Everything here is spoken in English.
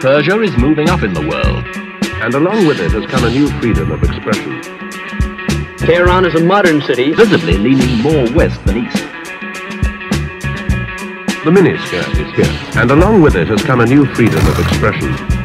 Persia is moving up in the world. And along with it has come a new freedom of expression. Tehran is a modern city, visibly leaning more west than east. The miniskirt is here, and along with it has come a new freedom of expression.